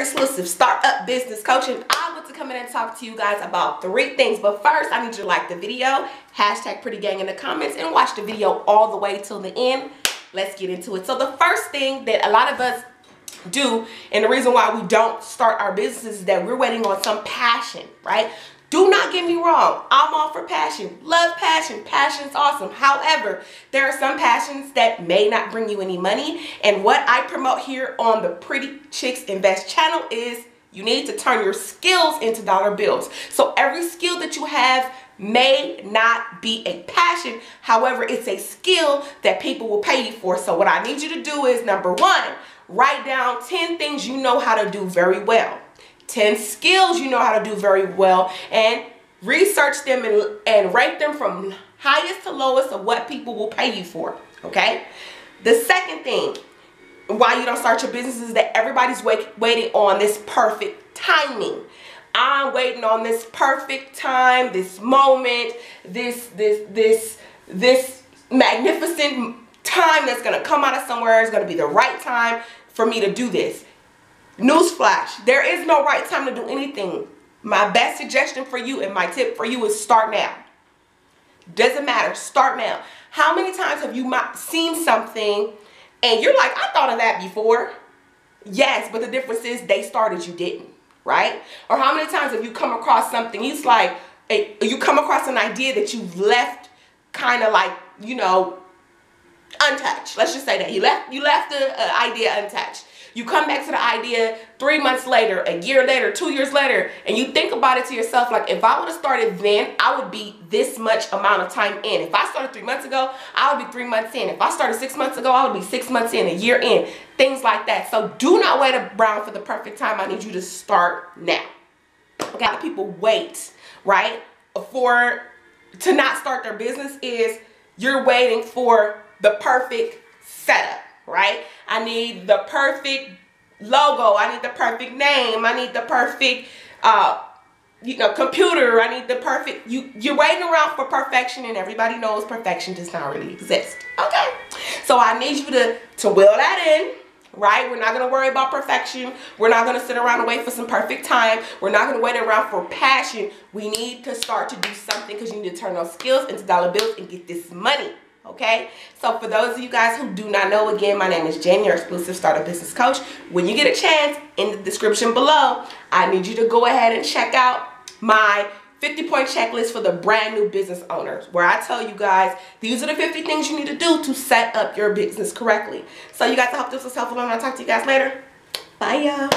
exclusive startup business coaching. I want to come in and talk to you guys about three things but first i need you to like the video. Hashtag pretty gang in the comments and watch the video all the way till the end. Let's get into it. So the first thing that a lot of us do and the reason why we don't start our business is that we're waiting on some passion right do not get me wrong. I'm all for passion. Love passion. Passion's awesome. However, there are some passions that may not bring you any money. And what I promote here on the Pretty Chicks Invest channel is you need to turn your skills into dollar bills. So every skill that you have may not be a passion. However, it's a skill that people will pay you for. So what I need you to do is number one, write down 10 things you know how to do very well. 10 skills you know how to do very well and research them and, and rank them from highest to lowest of what people will pay you for, okay? The second thing why you don't start your business is that everybody's wait, waiting on this perfect timing. I'm waiting on this perfect time, this moment, this, this, this, this magnificent time that's gonna come out of somewhere. It's gonna be the right time for me to do this. Newsflash, there is no right time to do anything. My best suggestion for you and my tip for you is start now. Doesn't matter, start now. How many times have you seen something and you're like, I thought of that before? Yes, but the difference is they started, you didn't, right? Or how many times have you come across something, it's like, you come across an idea that you've left kind of like, you know, untouched. Let's just say that you left you left the uh, idea untouched. You come back to the idea three months later, a year later, two years later, and you think about it to yourself like, if I would have started then, I would be this much amount of time in. If I started three months ago, I would be three months in. If I started six months ago, I would be six months in, a year in, things like that. So do not wait around for the perfect time. I need you to start now. A lot of people wait, right, for to not start their business is you're waiting for the perfect setup right? I need the perfect logo. I need the perfect name. I need the perfect, uh, you know, computer. I need the perfect, you, you're waiting around for perfection and everybody knows perfection does not really exist. Okay. So I need you to, to will that in right? We're not going to worry about perfection. We're not going to sit around and wait for some perfect time. We're not going to wait around for passion. We need to start to do something because you need to turn those skills into dollar bills and get this money okay? So for those of you guys who do not know again my name is Jen your exclusive startup business coach. When you get a chance in the description below I need you to go ahead and check out my 50 point checklist for the brand new business owners where I tell you guys these are the 50 things you need to do to set up your business correctly. So you guys I hope this was helpful. And I'll talk to you guys later. Bye y'all